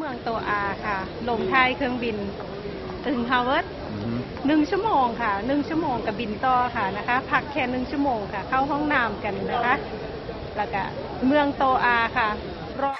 เมืองโตอาค่ะ ลงท้ายเครื่องบิน ถึงฮาวเวิร์ดอืมหนึ่งชั่วโมงค่ะหนึ่งชั่วโมงกับบินต่อค่ะนะคะ พักแค่หนึ่งชั่วโมงค่ะ เข้าห้องน้ำกันนะคะ แล้วก็เมืองโตอาค่ะรอ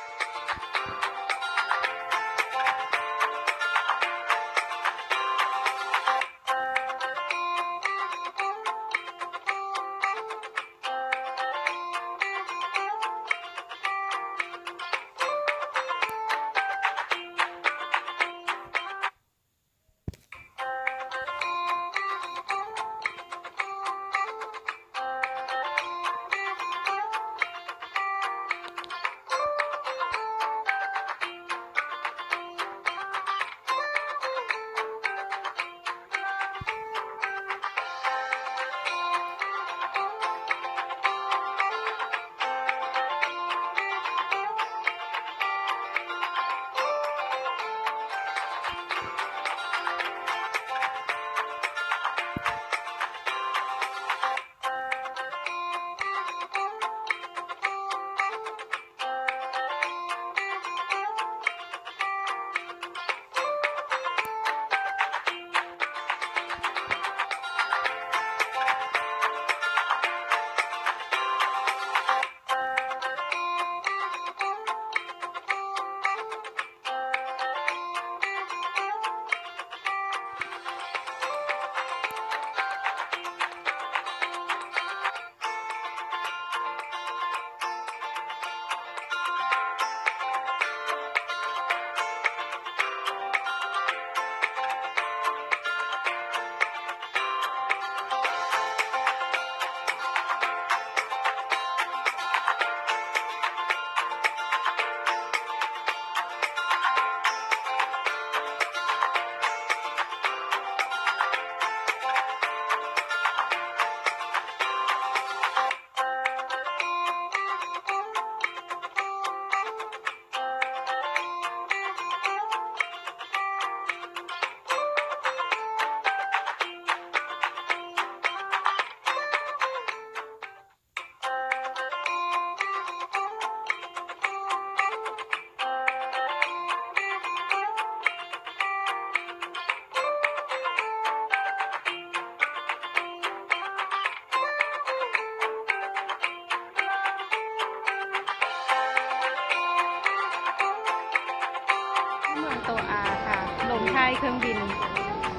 โตอาค่ะลงท้ายเครื่องบิน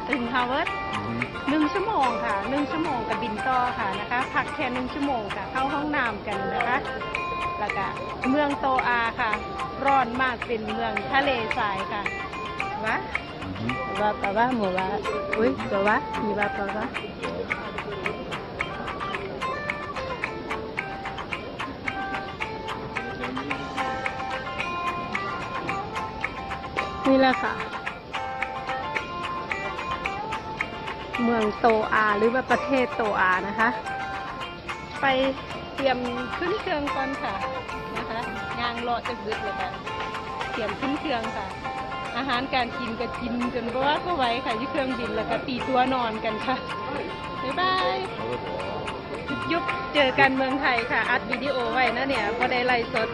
ถึงฮาวเวิร์ดอืมหนึ่งชั่วโมงค่ะหนึ่งชั่วโมงกับบินต่อค่ะนะคะ พักแค่หนึ่งชั่วโมงค่ะ เข้าห้องน้ำกันนะคะแล้วก็เมืองโตอาค่ะ ร้อนมากเป็นเมืองทะเลทรายค่ะวะอืมว่าปะว่าหมูว่าอุ้ยตัววะมีว่าปะว่า นี่แหละค่ะ เมืองโตอาหรือว่าประเทศโตอานะคะ ไปเตรียมขึ้นเครื่องก่อนค่ะนะคะยางรอจะดึกเลยค่ะเตรียมขึ้นเครื่องค่ะ อาหารการกินก็กินจนบ่ว่าก็ไหว้ค่ะที่เครื่องบินแล้วก็ตีตัวนอนกันค่ะบ๊ายบายยุบเจอกันเมืองไทยค่ะ อัดวิดีโอไว้นะเนี่ยพอได้ไลฟ์สด